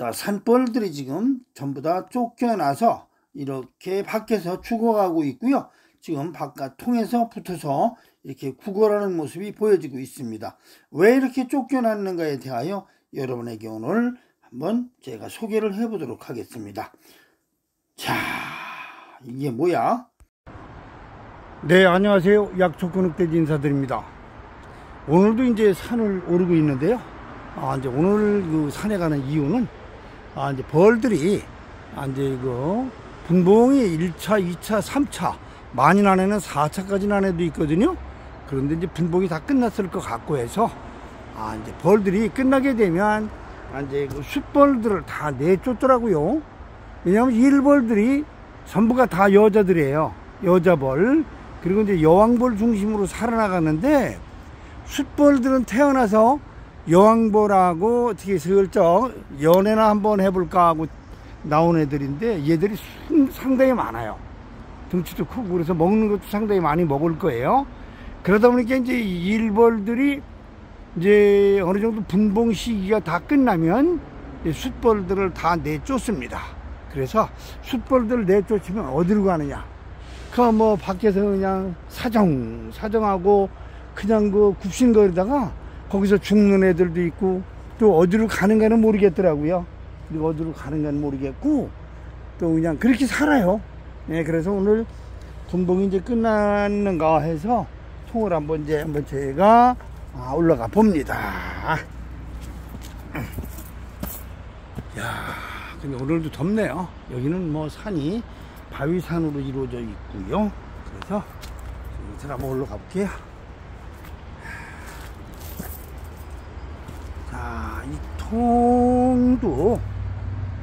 자, 산벌들이 지금 전부 다 쫓겨나서 이렇게 밖에서 죽어가고 있고요. 지금 바깥 통해서 붙어서 이렇게 구걸하는 모습이 보여지고 있습니다. 왜 이렇게 쫓겨났는가에 대하여 여러분에게 오늘 한번 제가 소개를 해 보도록 하겠습니다. 자, 이게 뭐야? 네, 안녕하세요. 약초근육돼지 인사드립니다. 오늘도 이제 산을 오르고 있는데요. 아, 이제 오늘 그 산에 가는 이유는 아, 이제 벌들이 아, 이제 그 분봉이 1차, 2차, 3차 많이 난 애는 4차까지 난 애도 있거든요. 그런데 이제 분봉이 다 끝났을 것 같고 해서 아, 이제 벌들이 끝나게 되면 아, 이제 그 숫벌들을 다 내쫓더라고요. 왜냐하면 일벌들이 전부가 다 여자들이에요. 여자벌. 그리고 이제 여왕벌 중심으로 살아나가는데 숫벌들은 태어나서 여왕벌하고 어떻게 슬쩍 연애나 한번 해볼까 하고 나온 애들인데 얘들이 상당히 많아요. 등치도 크고 그래서 먹는 것도 상당히 많이 먹을 거예요. 그러다 보니까 이제 일벌들이 이제 어느 정도 분봉 시기가 다 끝나면 숫벌들을 다 내쫓습니다. 그래서 숫벌들을 내쫓으면 어디로 가느냐? 그 뭐 밖에서 그냥 사정 사정하고 그냥 그 굽신거리다가 거기서 죽는 애들도 있고 또 어디로 가는가는 모르겠더라고요. 그리고 어디로 가는가는 모르겠고 또 그냥 그렇게 살아요. 네, 그래서 오늘 분봉이 이제 끝났는가 해서 통을 한번 이제 한번 제가 아, 올라가 봅니다. 야, 근데 오늘도 덥네요. 여기는 뭐 산이 바위산으로 이루어져 있고요. 그래서 제가 한번 올라가 볼게요. 통도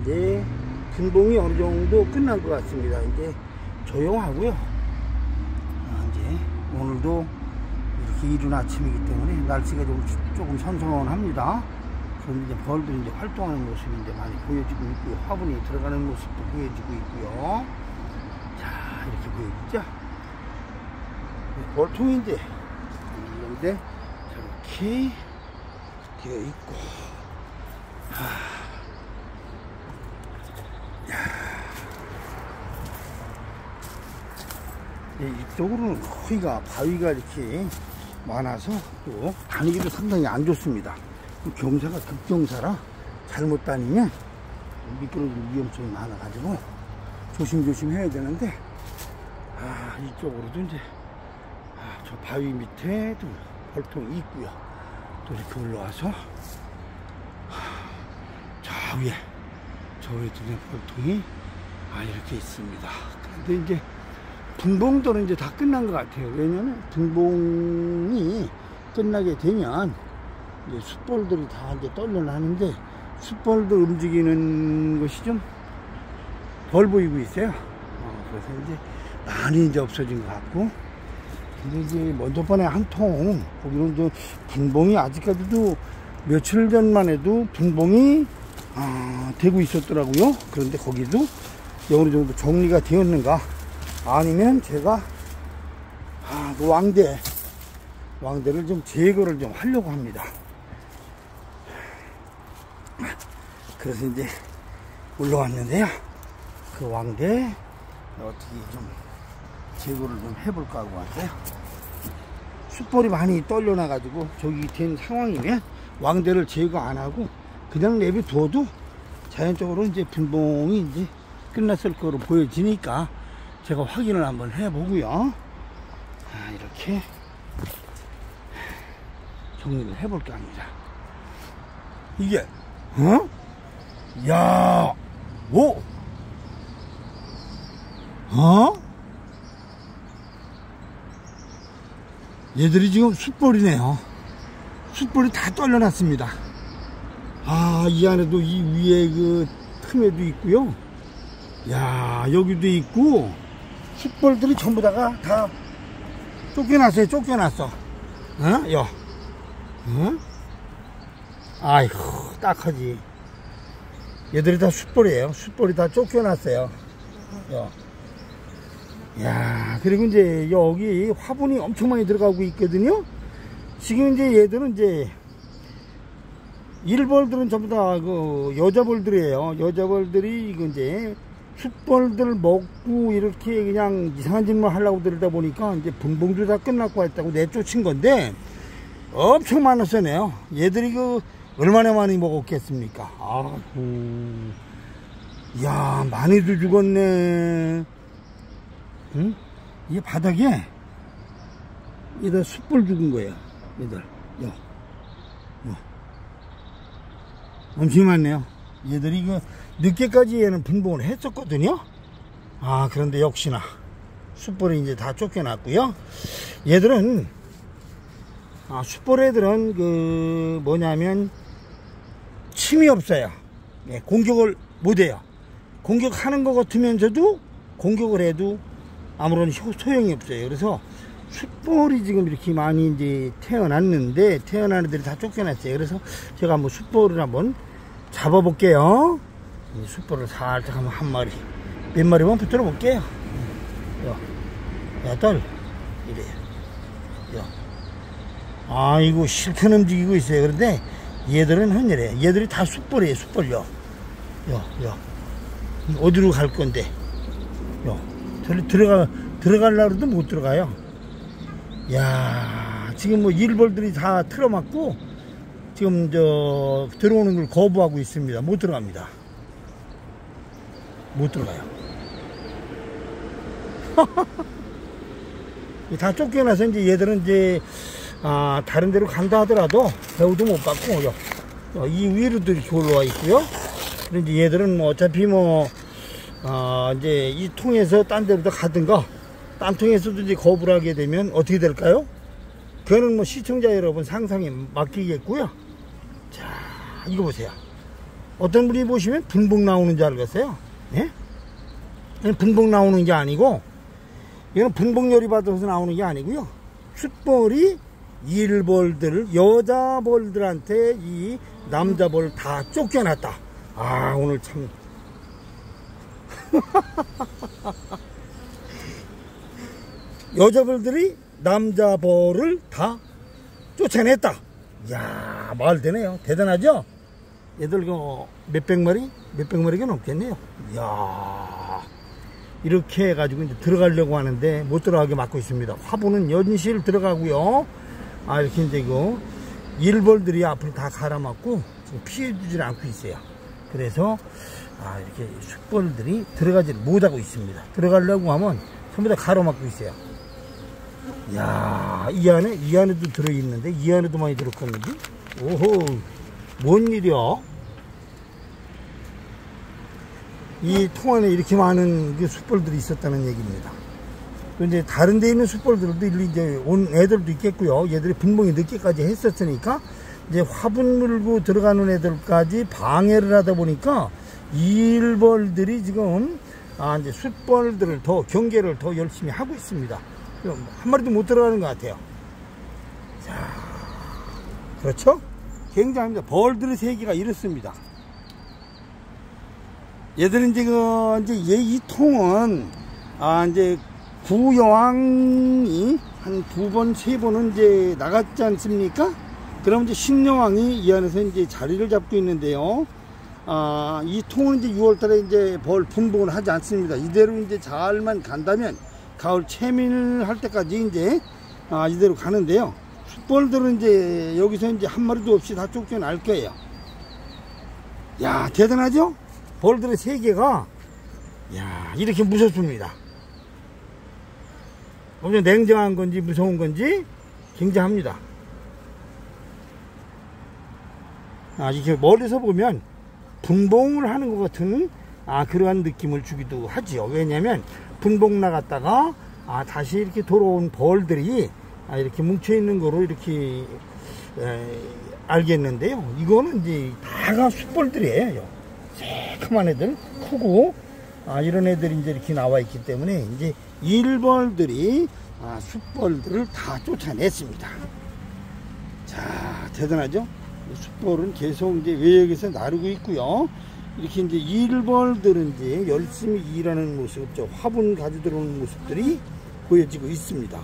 이제 분봉이 어느 정도 끝난 것 같습니다. 이제 조용하고요. 아, 이제 오늘도 이렇게 이른 아침이기 때문에 날씨가 좀 조금 선선합니다. 그럼 이제 벌들이 이제 활동하는 모습이 이제 많이 보여지고 있고요. 화분이 들어가는 모습도 보여지고 있고요. 자, 이렇게 보여지죠? 벌통인데, 이런데 저렇게 되어 있고, 하. 이쪽으로는 거기가 바위가 이렇게 많아서 또 다니기도 상당히 안 좋습니다. 경사가 급경사라 잘못 다니면 미끄러질 위험성이 많아가지고 조심조심 해야 되는데 아 이쪽으로도 이제 아, 저 바위 밑에도 벌통이 있고요. 또 이렇게 올라와서 아, 저 위에 저 위에 두 벌통이 아 이렇게 있습니다. 그런데 이제 분봉도는 이제 다 끝난 것 같아요. 왜냐면 분봉이 끝나게 되면 이제 숯볼들이 다 이제 떨려나는데 숯볼들 움직이는 것이 좀 덜 보이고 있어요. 어, 그래서 이제 많이 이제 없어진 것 같고. 근데 이제 먼저 번에 한 통, 거기는 이제 분봉이 아직까지도 며칠 전만 해도 분봉이 아, 되고 있었더라고요. 그런데 거기도 어느 정도 정리가 되었는가 아니면 제가 아, 그 왕대 왕대를 좀 제거를 좀 하려고 합니다. 그래서 이제 올라왔는데요. 그 왕대 어떻게 좀 제거를 좀 해볼까 하고 왔어요. 숯볼이 많이 떨려나가지고 저기 된 상황이면 왕대를 제거 안 하고 그냥 내비두어도 자연적으로 이제 분봉이 이제 끝났을 거로 보여지니까 제가 확인을 한번 해보고요. 아, 이렇게 정리를 해볼까 합니다. 이게, 어? 야, 오! 어? 얘들이 지금 숯볼이네요. 숯볼이 다 떨려놨습니다. 아, 이 안에도 이 위에 그 틈에도 있고요. 야, 여기도 있고, 숯벌들이 전부 다가 다 쫓겨났어요. 쫓겨났어. 어? 여. 어? 아이고, 딱하지. 얘들이 다 숯벌이에요. 숯벌이 다 쫓겨났어요. 여. 야, 그리고 이제 여기 화분이 엄청 많이 들어가고 있거든요. 지금 이제 얘들은 이제 일벌들은 전부 다 그 여자벌들이에요. 여자벌들이 이거 이제 숯벌들 먹고 이렇게 그냥 이상한 짓만 하려고 들다 보니까 이제 분봉주 다 끝났고 했다고 내쫓은 건데 엄청 많았어요. 얘들이 그 얼마나 많이 먹었겠습니까? 아이고. 야 많이도 죽었네. 응? 이 바닥에 얘들 숯불 죽은 거예요. 얘들. 야. 야. 엄청 많네요. 얘들이 그 늦게까지 얘는 분봉을 했었거든요. 아 그런데 역시나 숯불이 이제 다 쫓겨났고요. 얘들은 아 숯불 애들은 그 뭐냐면 침이 없어요. 예, 공격을 못해요. 공격하는 것 같으면서도 공격을 해도 아무런 소용이 없어요. 그래서 숯볼이 지금 이렇게 많이 이제 태어났는데 태어난 애들이 다 쫓겨났어요. 그래서 제가 한번 숯볼을 한번 잡아볼게요. 이 숯볼을 살짝 한번 한 마리 몇 마리만 붙들어 볼게요. 야, 여덟 이래요. 야. 아이고 실컷 움직이고 있어요. 그런데 얘들은 헌혈해. 얘들이 다 숯볼이에요. 숯볼요. 야, 야. 어디로 갈 건데? 야, 들어가 들어갈라고 해도 못 들어가요. 야 지금 뭐 일벌들이 다 틀어막고 지금 저 들어오는 걸 거부하고 있습니다. 못 들어갑니다. 못 들어가요. 다 쫓겨나서 이제 얘들은 이제 아, 다른 데로 간다 하더라도 배우도 못 받고 요, 요, 이 위로도 이렇게 올라와 있고요. 그런데 얘들은 뭐 어차피 뭐 아, 이제 이 통에서 딴 데로 가든가 딴 통에서도 이제 거부를 하게 되면 어떻게 될까요? 그거는 뭐 시청자 여러분 상상에 맡기겠고요. 자, 이거 보세요. 어떤 분이 보시면 분봉 나오는 줄 알겠어요. 예? 분봉 나오는 게 아니고 이거는 분봉열이 받아서 나오는 게 아니고요. 숯벌이 일벌들 여자벌들한테 이 남자벌 다 쫓겨났다. 아 오늘 참 여자벌들이 남자벌을 다 쫓아냈다. 이야, 말 되네요. 대단하죠? 얘들 그 몇백 마리? 몇백 마리가 넘겠네요. 이야. 이렇게 해가지고 이제 들어가려고 하는데 못 들어가게 막고 있습니다. 화분은 연실 들어가고요. 아, 이렇게 이제 이거 일벌들이 앞으로 다 갈아막고 지금 피해주질 않고 있어요. 그래서 아, 이렇게 숯벌들이 들어가지 못하고 있습니다. 들어가려고 하면 전부 다 가로막고 있어요. 야, 이 안에, 이 안에도 들어 있는데, 이 안에도 많이 들었겠는데? 오호, 뭔 일이야? 이 통 안에 이렇게 많은 그 숯벌들이 있었다는 얘기입니다. 근데 다른 데 있는 숯벌들도 이제 온 애들도 있겠고요. 얘들이 분봉이 늦게까지 했었으니까, 이제 화분 물고 들어가는 애들까지 방해를 하다 보니까, 일벌들이 지금, 아, 이제 숯벌들을 더, 경계를 더 열심히 하고 있습니다. 한 마리도 못 들어가는 것 같아요. 자, 그렇죠? 굉장합니다. 벌들의 세계가 이렇습니다. 얘들은 이제 그, 이제 얘 이 통은, 아, 이제 구여왕이 한 두 번, 세 번은 이제 나갔지 않습니까? 그럼 이제 신여왕이 이 안에서 이제 자리를 잡고 있는데요. 아, 이 통은 이제 6월 달에 이제 벌 분봉을 하지 않습니다. 이대로 이제 잘만 간다면 가을 채밀할 때까지 이제 아, 이대로 가는데요. 숯벌들은 이제 여기서 이제 한 마리도 없이 다 쫓겨날 거예요. 야 대단하죠? 벌들의 세계가 야 이렇게 무섭습니다. 엄청 냉정한 건지 무서운 건지 굉장합니다. 아, 이렇게 멀리서 보면 분봉을 하는 것 같은 아, 그러한 느낌을 주기도 하지요. 왜냐면 분봉 나갔다가 아, 다시 이렇게 돌아온 벌들이 아, 이렇게 뭉쳐 있는 거로 이렇게 에, 알겠는데요. 이거는 이제 다가 숯벌들이에요. 새카만 애들 크고 아, 이런 애들이 이제 이렇게 나와 있기 때문에 이제 일벌들이 아, 숯벌들을 다 쫓아냈습니다. 자, 대단하죠? 숯벌은 계속 이제 외역에서 나르고 있고요. 이렇게 이제 일벌들은 이제 열심히 일하는 모습, 저 화분 가지고 들어오는 모습들이 보여지고 있습니다.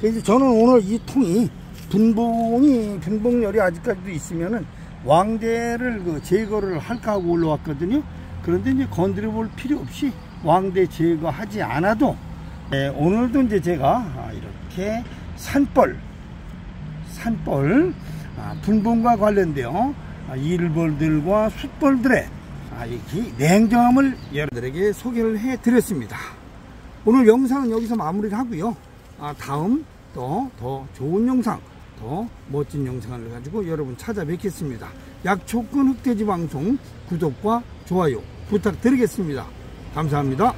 그래서 저는 오늘 이 통이 분봉이 분봉열이 아직까지도 있으면은 왕대를 그 제거를 할까 하고 올라왔거든요. 그런데 이제 건드려 볼 필요 없이 왕대 제거하지 않아도 예, 오늘도 이제 제가 아, 이렇게 산벌 산벌 아, 분봉과 관련되어 아, 일벌들과 숫벌들의 아, 냉정함을 여러분들에게 소개를 해 드렸습니다. 오늘 영상은 여기서 마무리를 하고요. 아, 다음 또 더 좋은 영상, 더 멋진 영상을 가지고 여러분 찾아뵙겠습니다. 약초권 흑돼지 방송 구독과 좋아요 부탁드리겠습니다. 감사합니다.